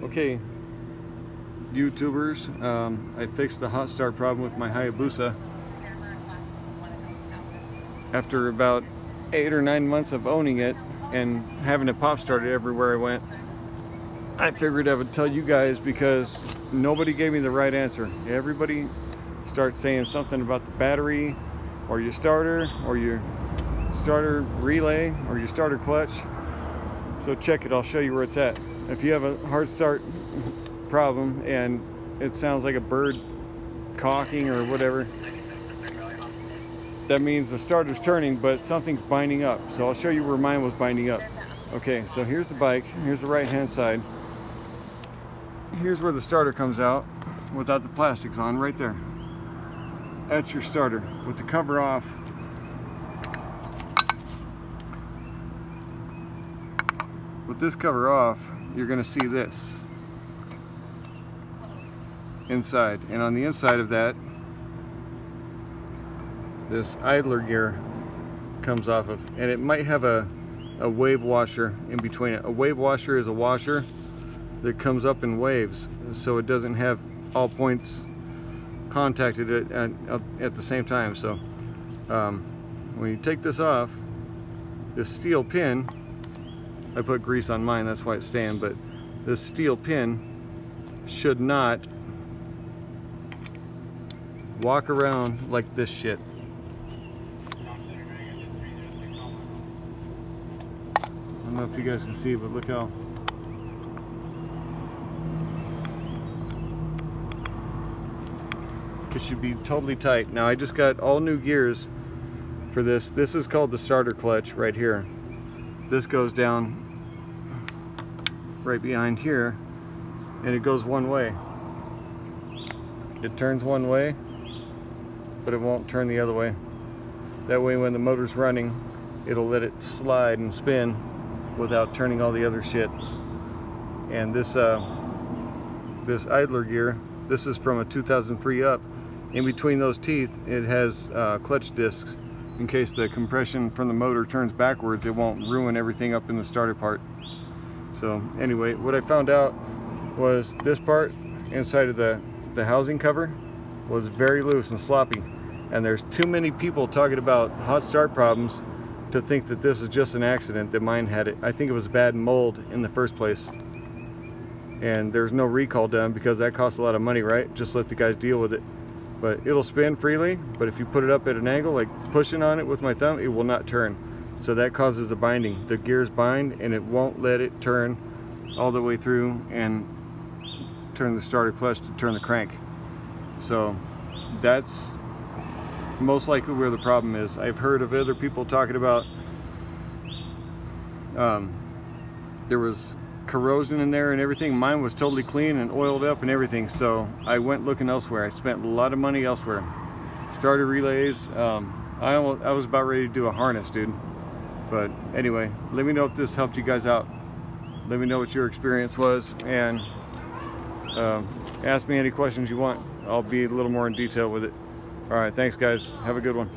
Okay, YouTubers, um, I fixed the hot start problem with my Hayabusa. After about eight or nine months of owning it and having it pop started everywhere I went, I figured I would tell you guys because nobody gave me the right answer. Everybody starts saying something about the battery or your starter or your starter relay or your starter clutch. So check it, I'll show you where it's at. If you have a hard start problem and it sounds like a bird caulking or whatever, that means the starter's turning, but something's binding up. So I'll show you where mine was binding up. Okay, so here's the bike, here's the right hand side. Here's where the starter comes out without the plastics on, right there. That's your starter. With the cover off, with this cover off, you're gonna see this inside. And on the inside of that, this idler gear comes off of. And it might have a, a wave washer in between it. A wave washer is a washer that comes up in waves. So it doesn't have all points contacted at, at, at the same time. So um, when you take this off, this steel pin, I put grease on mine, that's why it's staying, but this steel pin should not walk around like this shit. I don't know if you guys can see, but look how it should be totally tight. Now I just got all new gears for this. This is called the starter clutch right here. This goes down right behind here and it goes one way. It turns one way, but it won't turn the other way. That way when the motor's running, it'll let it slide and spin without turning all the other shit. And this uh, this idler gear, this is from a 2003 up. In between those teeth, it has uh, clutch discs. In case the compression from the motor turns backwards, it won't ruin everything up in the starter part. So anyway, what I found out was this part inside of the, the housing cover was very loose and sloppy. And there's too many people talking about hot start problems to think that this is just an accident that mine had it. I think it was bad mold in the first place. And there's no recall done because that costs a lot of money, right? Just let the guys deal with it. But it'll spin freely, but if you put it up at an angle, like pushing on it with my thumb, it will not turn. So that causes a binding. The gears bind and it won't let it turn all the way through and turn the starter clutch to turn the crank. So that's most likely where the problem is. I've heard of other people talking about um, there was corrosion in there and everything. Mine was totally clean and oiled up and everything. So I went looking elsewhere. I spent a lot of money elsewhere. Starter relays. Um, I, almost, I was about ready to do a harness, dude. But anyway, let me know if this helped you guys out. Let me know what your experience was and um, ask me any questions you want. I'll be a little more in detail with it. All right, thanks guys. Have a good one.